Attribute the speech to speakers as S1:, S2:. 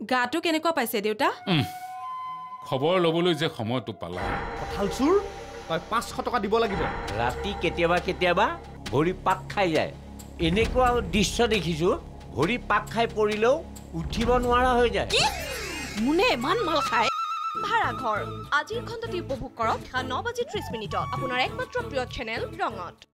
S1: গাটো কেনেকুৱা পাইছে দেউতা?
S2: খবৰ ল'বলৈ যে সময়টো পালা।
S3: কঁঠাল চোৰ? তই পাঁচশ টকা দিব লাগিব।
S4: ৰাতি কেতিয়াবা কেতিয়াবা ভৰি পাক খাই যায়। এনেকুৱা দৃশ্য দেখিছোঁ ভৰি পাক খাই পৰিলেও উঠিব নোৱাৰা হৈ যায়।
S5: মোনে ইমান মাল খায়?
S6: ভাড়া ঘৰ। আজিৰ খণ্ডটি উপভোগ কৰক ন বাজি ত্ৰিছ মিনিটত। আপোনাৰ একমাত্ৰ প্ৰিয় চেনেল ৰঙত।